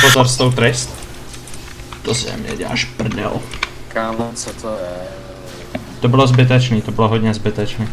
pozor s tou trist. To se mě děláš prdel. Kámo, co to je? To bylo zbytečný, to bylo hodně zbytečný.